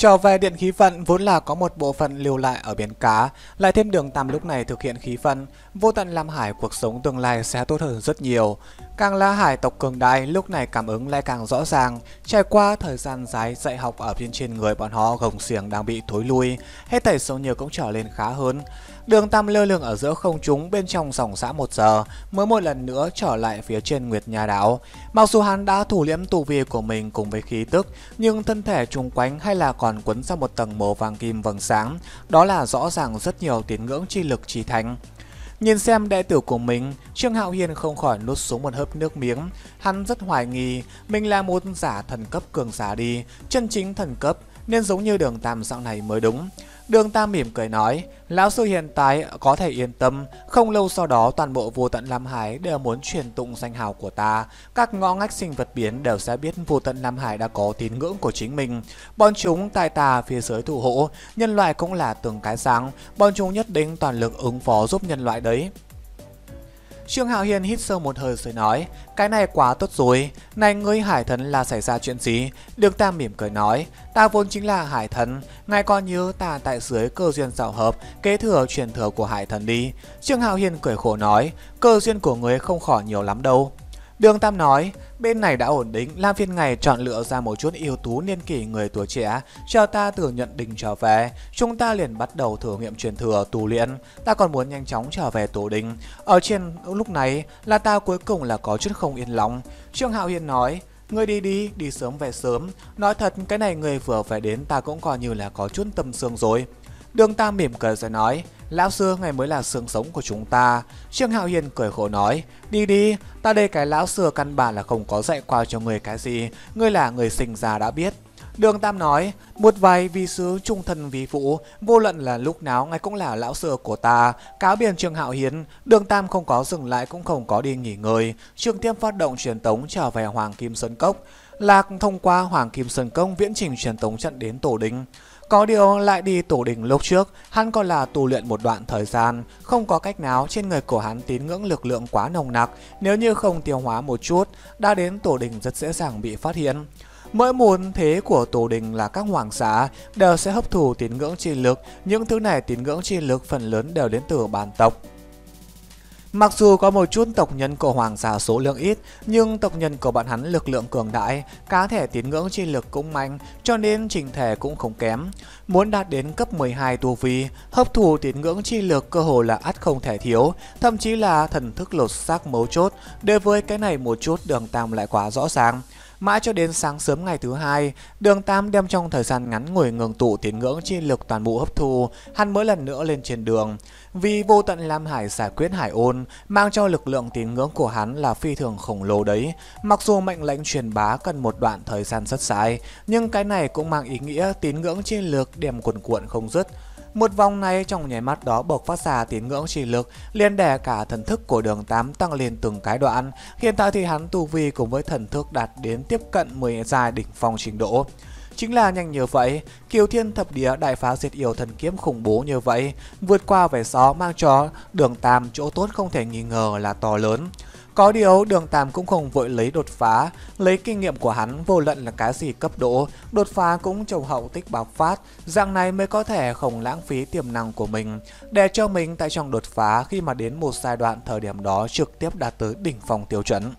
Trở về điện khí vận vốn là có một bộ phận lưu lại ở biển cá, lại thêm đường tam lúc này thực hiện khí vận, vô tận làm Hải cuộc sống tương lai sẽ tốt hơn rất nhiều. Càng là hải tộc cường đại, lúc này cảm ứng lại càng rõ ràng. Trải qua thời gian dài dạy học ở bên trên người bọn họ gồng xiềng đang bị thối lui, hết thảy sống nhiều cũng trở lên khá hơn. Đường Tam lơ lửng ở giữa không trung bên trong dòng xã một giờ mới một lần nữa trở lại phía trên Nguyệt Nhà Đảo. Mặc dù hắn đã thủ liễm tù vi của mình cùng với khí tức, nhưng thân thể chung quanh hay là còn quấn ra một tầng màu vàng kim vầng sáng. Đó là rõ ràng rất nhiều tín ngưỡng chi lực chi thành. Nhìn xem đệ tử của mình, Trương Hạo Hiên không khỏi nuốt xuống một hớp nước miếng. Hắn rất hoài nghi mình là một giả thần cấp cường giả đi, chân chính thần cấp nên giống như đường tam dạng này mới đúng. Đường Tam mỉm cười nói, lão sư hiện tại có thể yên tâm, không lâu sau đó toàn bộ vô tận Lam Hải đều muốn truyền tụng danh hào của ta. Các ngõ ngách sinh vật biến đều sẽ biết vô tận Lam Hải đã có tín ngưỡng của chính mình. Bọn chúng tại ta phía dưới thủ hộ, nhân loại cũng là từng cái sáng, bọn chúng nhất định toàn lực ứng phó giúp nhân loại đấy. Trương Hạo Hiên hít sâu một hơi rồi nói, cái này quá tốt rồi, này ngươi hải thần là xảy ra chuyện gì? Đường Tam mỉm cười nói, ta vốn chính là hải thần, ngài coi như ta tại dưới cơ duyên dạo hợp, kế thừa truyền thừa của hải thần đi. Trương Hạo Hiên cười khổ nói, cơ duyên của ngươi không khỏi nhiều lắm đâu. Đường Tam nói, bên này đã ổn định, làm Phiên Ngày chọn lựa ra một chút yếu tú niên kỷ người tuổi trẻ, cho ta từ nhận định trở về. Chúng ta liền bắt đầu thử nghiệm truyền thừa tu luyện, ta còn muốn nhanh chóng trở về tổ đình. Ở trên lúc này là ta cuối cùng là có chút không yên lòng. Trương Hạo Hiên nói, Ngươi đi đi, đi sớm về sớm. Nói thật, cái này người vừa phải đến ta cũng coi như là có chút tâm sương rồi. Đường Tam mỉm cười rồi nói, Lão sư ngày mới là xương sống của chúng ta. Trương Hạo Hiền cười khổ nói, đi đi, ta đây cái lão sư căn bản là không có dạy qua cho người cái gì, ngươi là người sinh ra đã biết. Đường Tam nói, một vài vi sứ trung thân vi phụ, vô luận là lúc nào ngài cũng là lão sư của ta. Cáo biển Trương Hạo Hiến, Đường Tam không có dừng lại cũng không có đi nghỉ ngơi. Trương Tiêm phát động truyền tống trở về Hoàng Kim Sơn Cốc. Lạc thông qua Hoàng Kim Sơn Cốc viễn trình truyền tống trận đến Tổ Đình. Có điều lại đi tổ đình lúc trước, hắn còn là tu luyện một đoạn thời gian, không có cách nào trên người của hắn tín ngưỡng lực lượng quá nồng nặc, nếu như không tiêu hóa một chút, đã đến tổ đình rất dễ dàng bị phát hiện. Mỗi môn thế của tổ đình là các hoàng xã đều sẽ hấp thụ tín ngưỡng chi lực, những thứ này tín ngưỡng chi lực phần lớn đều đến từ bản tộc. Mặc dù có một chút tộc nhân của hoàng gia số lượng ít, nhưng tộc nhân của bọn hắn lực lượng cường đại, cá thể tín ngưỡng chi lực cũng mạnh, cho nên trình thể cũng không kém. Muốn đạt đến cấp 12 tu vi, hấp thụ tín ngưỡng chi lực cơ hồ là ắt không thể thiếu, thậm chí là thần thức lột xác mấu chốt, đối với cái này một chút đường tam lại quá rõ ràng. Mãi cho đến sáng sớm ngày thứ hai, đường Tam đem trong thời gian ngắn ngồi ngừng tụ tín ngưỡng chi lực toàn bộ hấp thu, hắn mỗi lần nữa lên trên đường. Vì vô tận Lam Hải giải quyết hải ôn, mang cho lực lượng tín ngưỡng của hắn là phi thường khổng lồ đấy. Mặc dù mệnh lệnh truyền bá cần một đoạn thời gian rất dài, nhưng cái này cũng mang ý nghĩa tín ngưỡng chi lực đem cuồn cuộn không dứt. Một vòng này trong nháy mắt đó bộc phát ra tín ngưỡng chỉ lực, liền đè cả thần thức của đường 8 tăng lên từng cái đoạn. Hiện tại thì hắn tu vi cùng với thần thức đạt đến tiếp cận 10 dài đỉnh phong trình độ. Chính là nhanh như vậy, Kiều Thiên Thập Địa đại phá diệt yêu thần kiếm khủng bố như vậy, vượt qua vẻ gió mang cho đường tam chỗ tốt không thể nghi ngờ là to lớn. Có điều đường Tam cũng không vội lấy đột phá, lấy kinh nghiệm của hắn vô luận là cái gì cấp độ, đột phá cũng trồng hậu tích bạo phát, dạng này mới có thể không lãng phí tiềm năng của mình, để cho mình tại trong đột phá khi mà đến một giai đoạn thời điểm đó trực tiếp đạt tới đỉnh phong tiêu chuẩn.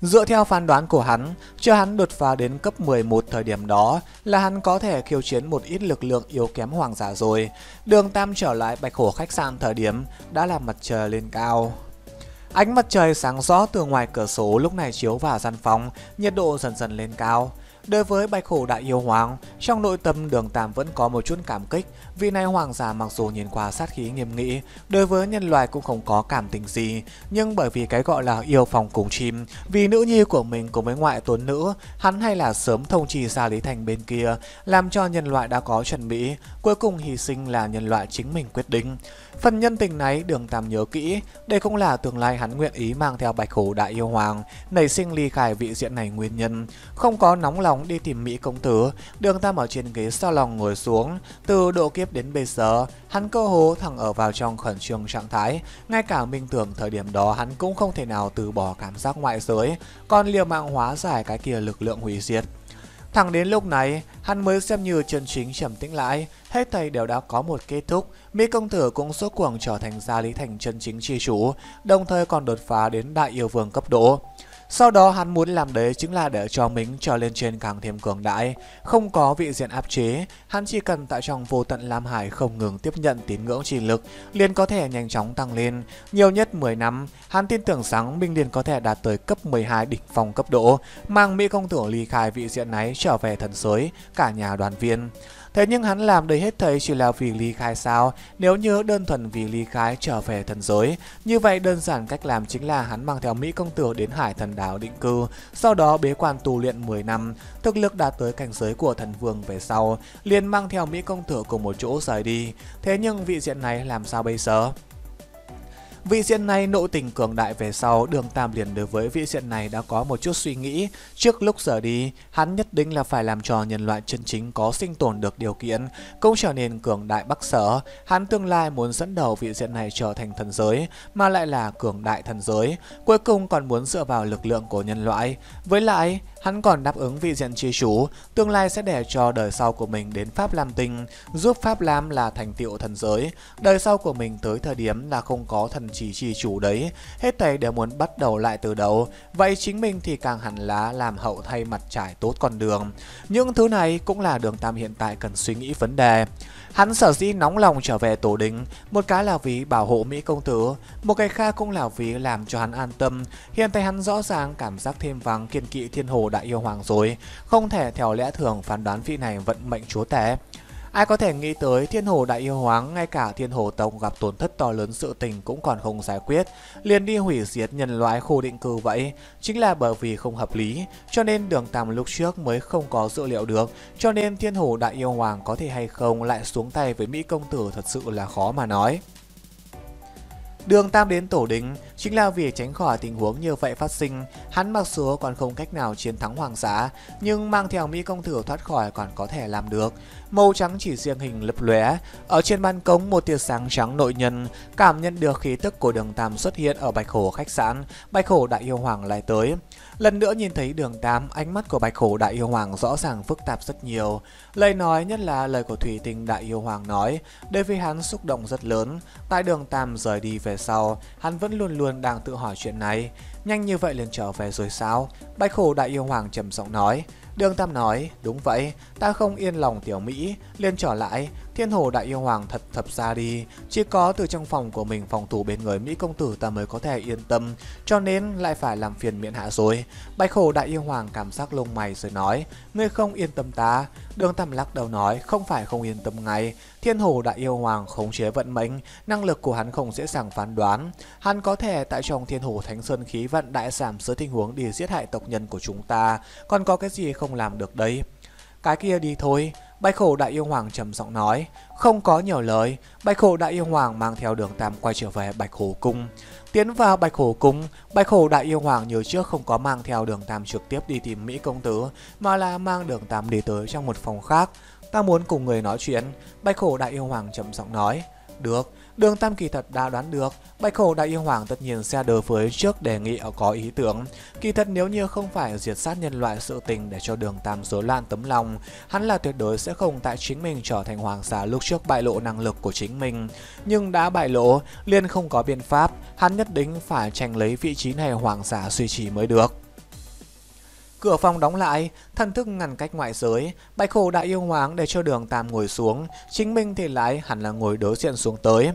Dựa theo phán đoán của hắn, cho hắn đột phá đến cấp 11 thời điểm đó là hắn có thể khiêu chiến một ít lực lượng yếu kém hoàng giả rồi. Đường Tam trở lại bạch hổ khách sạn thời điểm đã là mặt trời lên cao. Ánh mặt trời sáng rõ từ ngoài cửa sổ lúc này chiếu vào gian phòng, nhiệt độ dần dần lên cao. Đối với bạch hổ đại yêu hoàng, trong nội tâm đường Tam vẫn có một chút cảm kích, vì này hoàng giả mặc dù nhìn qua sát khí nghiêm nghị, đối với nhân loại cũng không có cảm tình gì, nhưng bởi vì cái gọi là yêu phòng cùng chim, vì nữ nhi của mình cùng với ngoại tuấn nữ, hắn hay là sớm thông trì ra Lý Thành bên kia, làm cho nhân loại đã có chuẩn bị, cuối cùng hy sinh là nhân loại chính mình quyết định. Phần nhân tình này đường Tam nhớ kỹ, đây cũng là tương lai hắn nguyện ý mang theo bạch hổ đại yêu hoàng, nảy sinh ly khai vị diện này nguyên nhân. Không có nóng lòng đi tìm Mỹ công tử, đường Tam ở trên ghế sao lòng ngồi xuống, từ độ kiếp đến bây giờ, hắn cơ hồ thẳng ở vào trong khẩn trương trạng thái, ngay cả minh tưởng thời điểm đó hắn cũng không thể nào từ bỏ cảm giác ngoại giới, còn liều mạng hóa giải cái kia lực lượng hủy diệt. Thẳng đến lúc này, hắn mới xem như chân chính trầm tĩnh lại, hết thầy đều đã có một kết thúc, Mỹ công tử cũng suốt cuồng trở thành gia lý thành chân chính chi chủ, đồng thời còn đột phá đến đại yêu vương cấp độ. Sau đó hắn muốn làm đấy chính là để cho mình trở lên trên càng thêm cường đại, không có vị diện áp chế, hắn chỉ cần tại trong vô tận Lam Hải không ngừng tiếp nhận tín ngưỡng trì lực, liền có thể nhanh chóng tăng lên. Nhiều nhất 10 năm, hắn tin tưởng rằng mình liền có thể đạt tới cấp 12 đỉnh phong cấp độ, mang Mỹ công tử ly khai vị diện này trở về thần giới, cả nhà đoàn viên. Thế nhưng hắn làm đây hết thầy chỉ là vì ly khai sao? Nếu như đơn thuần vì ly khai trở về thần giới, như vậy đơn giản cách làm chính là hắn mang theo Mỹ công tử đến hải thần đảo định cư, sau đó bế quan tu luyện 10 năm, thực lực đạt tới cảnh giới của thần vương về sau, liền mang theo Mỹ công tử cùng một chỗ rời đi. Thế nhưng vị diện này làm sao bây giờ? Vị diện này nội tình cường đại về sau, đường Tam liền đối với vị diện này đã có một chút suy nghĩ. Trước lúc rời đi, hắn nhất định là phải làm cho nhân loại chân chính có sinh tồn được điều kiện, cũng trở nên cường đại bắc sở. Hắn tương lai muốn dẫn đầu vị diện này trở thành thần giới, mà lại là cường đại thần giới. Cuối cùng còn muốn dựa vào lực lượng của nhân loại. Với lại, Hắn còn đáp ứng vị diện chi chủ, tương lai sẽ để cho đời sau của mình đến Pháp Lam Tinh, giúp Pháp Lam là thành tựu thần giới. Đời sau của mình tới thời điểm là không có thần chỉ chi chủ đấy, hết thầy đều muốn bắt đầu lại từ đầu. Vậy chính mình thì càng hẳn lá làm hậu thay mặt trải tốt con đường. Những thứ này cũng là đường Tam hiện tại cần suy nghĩ vấn đề. Hắn sở dĩ nóng lòng trở về tổ đình, một cái là vì bảo hộ Mỹ công tử, một cái khác cũng là vì làm cho hắn an tâm. Hiện tại hắn rõ ràng cảm giác thêm vắng kiên kỵ thiên hồ đã đại yêu hoàng rồi, không thể theo lẽ thường phán đoán vị này vận mệnh chúa tể. Ai có thể nghĩ tới thiên hồ đại yêu hoàng ngay cả thiên hồ tông gặp tổn thất to lớn sự tình cũng còn không giải quyết, liền đi hủy diệt nhân loại khu định cư vậy, chính là bởi vì không hợp lý, cho nên đường tam lúc trước mới không có dữ liệu được, cho nên thiên hồ đại yêu hoàng có thể hay không lại xuống tay với Mỹ công tử thật sự là khó mà nói. Đường Tam đến tổ đình chính là vì tránh khỏi tình huống như vậy phát sinh. Hắn mặc dù còn không cách nào chiến thắng hoàng giá, nhưng mang theo Mỹ công tử thoát khỏi còn có thể làm được. Màu trắng chỉ riêng hình lấp lóe. Ở trên ban công một tia sáng trắng nội nhân, cảm nhận được khí tức của đường Tam xuất hiện ở Bạch Hổ khách sạn. Bạch Hổ đại yêu hoàng lại tới. Lần nữa nhìn thấy đường Tam, ánh mắt của Bạch Hổ Đại Yêu Hoàng rõ ràng phức tạp rất nhiều. Lời nói nhất là lời của Thủy Tinh Đại Yêu Hoàng nói, đối với hắn xúc động rất lớn. Tại đường Tam rời đi về sau, hắn vẫn luôn luôn đang tự hỏi chuyện này. Nhanh như vậy liền trở về rồi sao? Bạch Hổ Đại Yêu Hoàng trầm giọng nói đương Tam nói, đúng vậy, ta không yên lòng tiểu Mỹ, liền trở lại, thiên hồ đại yêu hoàng thật thập ra đi, chỉ có từ trong phòng của mình phòng thủ bên người Mỹ công tử ta mới có thể yên tâm, cho nên lại phải làm phiền miễn hạ rồi. Bạch hồ đại yêu hoàng cảm giác lông mày rồi nói, ngươi không yên tâm ta. Đường Tam lắc đầu nói, không phải không yên tâm ngay, thiên hồ đại yêu hoàng khống chế vận mệnh, năng lực của hắn không dễ dàng phán đoán. Hắn có thể tại trong thiên hồ thánh sơn khí vận đại giảm dưới tình huống đi giết hại tộc nhân của chúng ta, còn có cái gì không làm được đấy. Cái kia đi thôi, Bạch khổ đại yêu hoàng trầm giọng nói, không có nhiều lời, bạch khổ đại yêu hoàng mang theo đường tam quay trở về bạch hổ cung. Tiến vào bạch hổ cung, bạch hổ đại yêu hoàng như trước không có mang theo đường tam trực tiếp đi tìm Mỹ công tử, mà là mang đường tam đi tới trong một phòng khác. Ta muốn cùng người nói chuyện, bạch hổ đại yêu hoàng trầm giọng nói, được, Đường Tam kỳ thật đã đoán được, Bạch Khổ Đại Yêu Hoàng tất nhiên sẽ đối với trước đề nghị có ý tưởng. Kỳ thật nếu như không phải diệt sát nhân loại sự tình để cho đường Tam rối loạn tấm lòng, hắn là tuyệt đối sẽ không tại chính mình trở thành hoàng giả lúc trước bại lộ năng lực của chính mình. Nhưng đã bại lộ, liền không có biện pháp, hắn nhất định phải tranh lấy vị trí này hoàng giả suy trì mới được. Cửa phòng đóng lại, thần thức ngăn cách ngoại giới, bạch khổ đại yêu hoàng để cho đường tam ngồi xuống, chính minh thì lại hẳn là ngồi đối diện xuống tới.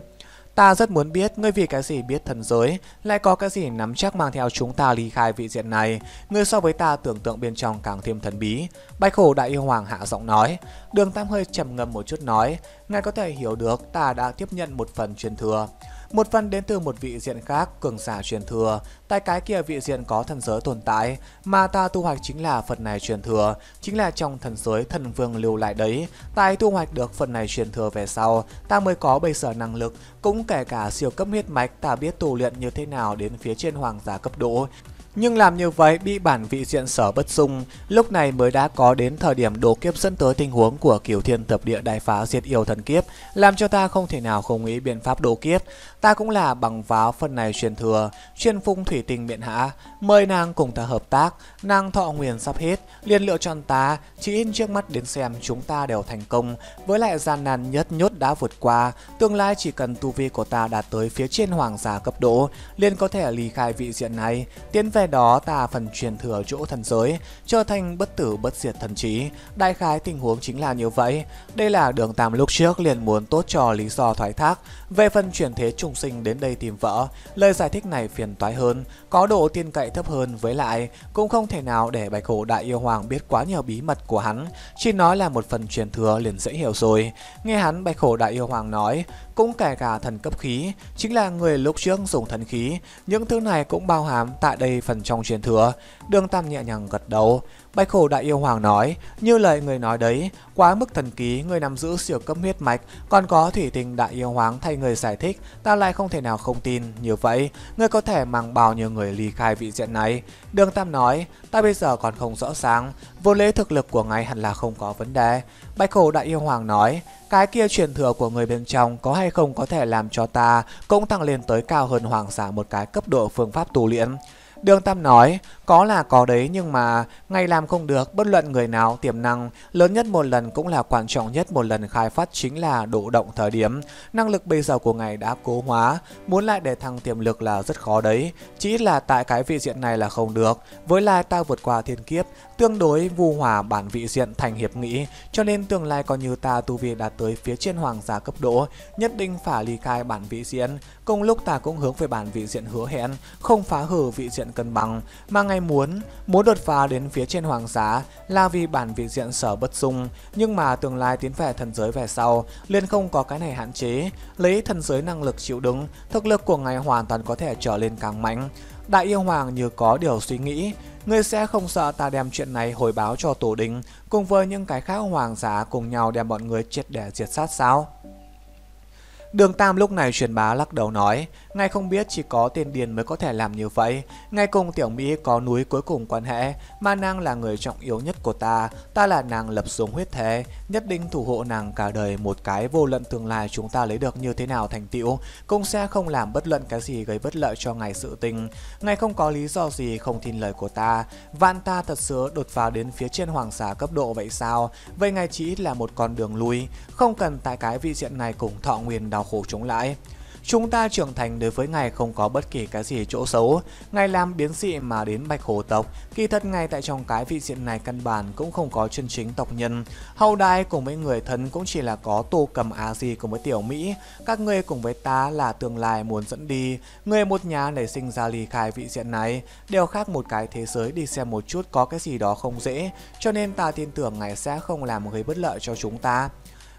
Ta rất muốn biết ngươi vì cái gì biết thần giới, lại có cái gì nắm chắc mang theo chúng ta ly khai vị diện này. Ngươi so với ta tưởng tượng bên trong càng thêm thần bí. Bạch hổ đại yêu hoàng hạ giọng nói. Đường Tam hơi trầm ngâm một chút nói. Ngài có thể hiểu được ta đã tiếp nhận một phần truyền thừa. Một phần đến từ một vị diện khác, cường giả truyền thừa. Tại cái kia vị diện có thần giới tồn tại, mà ta tu hoạch chính là phần này truyền thừa, chính là trong thần giới thần vương lưu lại đấy. Tại tu hoạch được phần này truyền thừa về sau, ta mới có bây giờ năng lực, cũng kể cả siêu cấp huyết mạch ta biết tu luyện như thế nào đến phía trên hoàng giả cấp độ. Nhưng làm như vậy bị bản vị diện sở bất dung, lúc này mới đã có đến thời điểm đồ kiếp dẫn tới tình huống của kiểu thiên thập địa đại phá diệt yêu thần kiếp, làm cho ta không thể nào không nghĩ biện pháp đồ kiếp. Ta cũng là bằng váo phần này truyền thừa, chuyên phung thủy tình miệng hạ, mời nàng cùng ta hợp tác, nàng thọ nguyền sắp hết, liền lựa chọn ta, chỉ in trước mắt đến xem chúng ta đều thành công, với lại gian nan nhất nhốt đã vượt qua, tương lai chỉ cần tu vi của ta đạt tới phía trên hoàng giả cấp độ, liền có thể ly khai vị diện này, tiến về đó ta phần truyền thừa chỗ thần giới, trở thành bất tử bất diệt thần trí. Đại khái tình huống chính là như vậy. Đây là đường tam lúc trước liền muốn tốt cho lý do thoái thác. Về phần chuyển thế trùng sinh đến đây tìm vợ, lời giải thích này phiền toái hơn, có độ tin cậy thấp hơn với lại cũng không thể nào để bạch hổ đại yêu hoàng biết quá nhiều bí mật của hắn. Chỉ nói là một phần truyền thừa liền dễ hiểu rồi. Nghe hắn bạch hổ đại yêu hoàng nói, cũng kể cả thần cấp khí, chính là người lúc trước dùng thần khí. Những thứ này cũng bao hàm tại đây phần trong truyền thừa. Đường Tam nhẹ nhàng gật đầu. Bạch khổ Đại Yêu Hoàng nói, như lời người nói đấy, quá mức thần ký, người nắm giữ siêu cấp huyết mạch, còn có thủy tình Đại Yêu Hoàng thay người giải thích, ta lại không thể nào không tin. Như vậy, người có thể mang bao nhiêu người ly khai vị diện này? Đường Tam nói, ta bây giờ còn không rõ ràng, vô lễ thực lực của ngài hẳn là không có vấn đề. Bạch khổ Đại Yêu Hoàng nói, cái kia truyền thừa của người bên trong có hay không có thể làm cho ta cũng tăng lên tới cao hơn hoàng giả một cái cấp độ phương pháp tu luyện. Đường Tam nói, có là có đấy nhưng mà ngày làm không được, bất luận người nào tiềm năng lớn nhất một lần cũng là quan trọng nhất một lần khai phát chính là độ động thời điểm. Năng lực bây giờ của ngài đã cố hóa, muốn lại để thăng tiềm lực là rất khó đấy. Chỉ là tại cái vị diện này là không được. Với lại ta vượt qua thiên kiếp, tương đối vu hòa bản vị diện thành hiệp nghĩ, cho nên tương lai coi như ta tu vi đạt tới phía trên hoàng gia cấp độ, nhất định phải ly khai bản vị diện. Cùng lúc ta cũng hướng về bản vị diện hứa hẹn, không phá hử vị diện cân bằng, mà ngay muốn muốn đột phá đến phía trên hoàng giá là vì bản vị diện sở bất dung, nhưng mà tương lai tiến về thần giới về sau, liền không có cái này hạn chế, lấy thần giới năng lực chịu đứng, thực lực của ngài hoàn toàn có thể trở lên càng mạnh. Đại yêu hoàng như có điều suy nghĩ, Ngươi sẽ không sợ ta đem chuyện này hồi báo cho tổ đình Cùng với những cái khác hoàng giá cùng nhau đem bọn người triệt để diệt sát sao? Đường Tam lúc này truyền bá lắc đầu nói, ngài không biết chỉ có tiền điền mới có thể làm như vậy. Ngài cùng Tiểu Mỹ có núi cuối cùng quan hệ, mà nàng là người trọng yếu nhất của ta, ta là nàng lập xuống huyết thế, nhất định thủ hộ nàng cả đời một cái vô luận tương lai chúng ta lấy được như thế nào thành tựu, cũng sẽ không làm bất luận cái gì gây bất lợi cho ngài sự tình. Ngài không có lý do gì không tin lời của ta, vạn ta thật sự đột phá đến phía trên hoàng xà cấp độ vậy sao? Vậy ngài chỉ là một con đường lui, không cần tại cái vị diện này cùng thọ nguyên đau khổ chống lại. Chúng ta trưởng thành đối với ngài không có bất kỳ cái gì chỗ xấu. Ngài làm biến dị mà đến bạch hồ tộc. Kỳ thật ngài tại trong cái vị diện này căn bản cũng không có chân chính tộc nhân. Hậu đại cùng với người thân cũng chỉ là có tô cầm á gì cùng với tiểu Mỹ. Các ngươi cùng với ta là tương lai muốn dẫn đi. Người một nhà nảy sinh ra ly khai vị diện này. Đều khác một cái thế giới đi xem một chút có cái gì đó không dễ. Cho nên ta tin tưởng ngài sẽ không làm gây bất lợi cho chúng ta.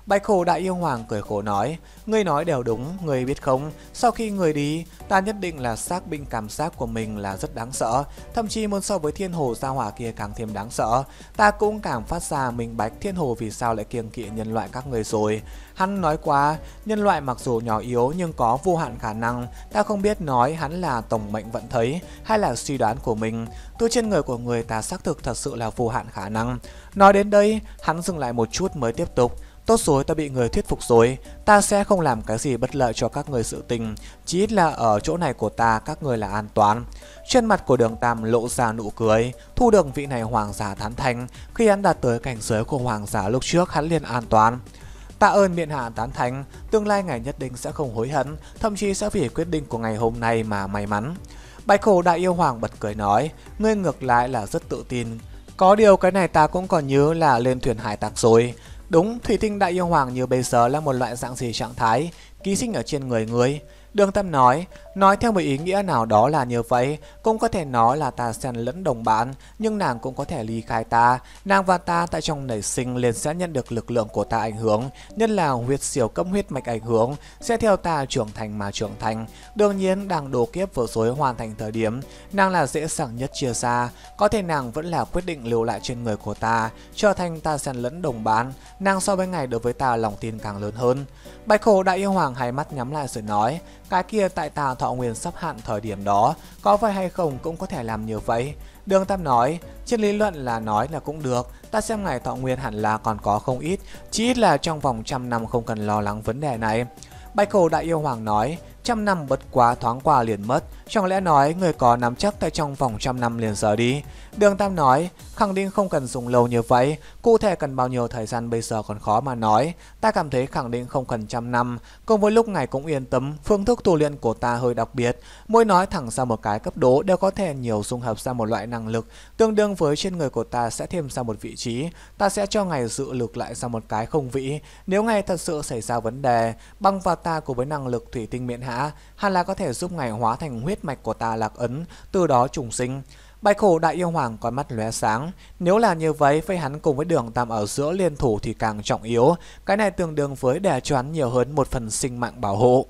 Bạch Hổ Đại Yêu Hoàng cười khổ nói, Ngươi nói đều đúng, ngươi biết không, sau khi người đi, ta nhất định là xác định cảm giác của mình là rất đáng sợ, thậm chí muốn so với thiên hồ gia hỏa kia càng thêm đáng sợ. Ta cũng càng phát ra mình bạch thiên hồ vì sao lại kiêng kỵ nhân loại các người rồi. Hắn nói quá, nhân loại mặc dù nhỏ yếu nhưng có vô hạn khả năng, ta không biết nói hắn là tổng mệnh vận thấy hay là suy đoán của mình. Từ trên người của người ta xác thực thật sự là vô hạn khả năng. Nói đến đây, hắn dừng lại một chút mới tiếp tục. Tốt rồi ta bị người thuyết phục rồi. Ta sẽ không làm cái gì bất lợi cho các người sự tình, Chỉ ít là ở chỗ này của ta, các người là an toàn. Trên mặt của đường Tam lộ ra nụ cười, Thu được vị này hoàng giả thán thành. Khi hắn đạt tới cảnh giới của hoàng giả lúc trước, hắn liền an toàn. Tạ ơn miện hạ tán thành, Tương lai ngài nhất định sẽ không hối hận, Thậm chí sẽ vì quyết định của ngày hôm nay mà may mắn. Bạch Khổ Đại Yêu Hoàng bật cười nói, Ngươi ngược lại là rất tự tin. Có điều cái này ta cũng còn nhớ là lên thuyền hải tặc rồi. Đúng, thủy tinh đại yêu hoàng như bây giờ là một loại dạng gì trạng thái, ký sinh ở trên người người. Đường Tâm nói, nói theo một ý nghĩa nào đó là như vậy, cũng có thể nói là ta xen lẫn đồng bạn, nhưng nàng cũng có thể ly khai ta. Nàng và ta tại trong nảy sinh liền sẽ nhận được lực lượng của ta ảnh hưởng, nhất là huyết siêu cấp huyết mạch ảnh hưởng, sẽ theo ta trưởng thành mà trưởng thành. Đương nhiên, đang đồ kiếp vừa rồi hoàn thành thời điểm, nàng là dễ dàng nhất chia xa, có thể nàng vẫn là quyết định lưu lại trên người của ta, trở thành ta xen lẫn đồng bạn, nàng so với ngày đối với ta lòng tin càng lớn hơn. Bạch khổ đại yêu hoàng hai mắt nhắm lại rồi nói, cái kia tại tà thọ nguyên sắp hạn thời điểm đó, có phải hay không cũng có thể làm như vậy. Đường Tam nói, trên lý luận là nói là cũng được, ta xem ngày thọ nguyên hẳn là còn có không ít, chỉ ít là trong vòng trăm năm không cần lo lắng vấn đề này. Bạch Cổ Đại Yêu Hoàng nói, trăm năm bất quá thoáng qua liền mất, chẳng lẽ nói người có nắm chắc tại trong vòng trăm năm liền giờ đi. Đường Tam nói, khẳng định không cần dùng lâu như vậy, cụ thể cần bao nhiêu thời gian bây giờ còn khó mà nói. Ta cảm thấy khẳng định không cần trăm năm, cùng với lúc này cũng yên tâm, phương thức tu luyện của ta hơi đặc biệt. Mỗi nói thẳng ra một cái cấp độ đều có thể nhiều dung hợp ra một loại năng lực, tương đương với trên người của ta sẽ thêm ra một vị trí. Ta sẽ cho ngày dự lực lại ra một cái không vị. Nếu ngày thật sự xảy ra vấn đề, băng vào ta cùng với năng lực thủy tinh miễn hạ, hẳn là có thể giúp ngài hóa thành huyết mạch của ta lạc ấn, từ đó trùng sinh. Bạch khổ đại yêu hoàng có mắt lóe sáng, nếu là như vậy với hắn cùng với đường tam ở giữa liên thủ thì càng trọng yếu, cái này tương đương với đè choán nhiều hơn một phần sinh mạng bảo hộ.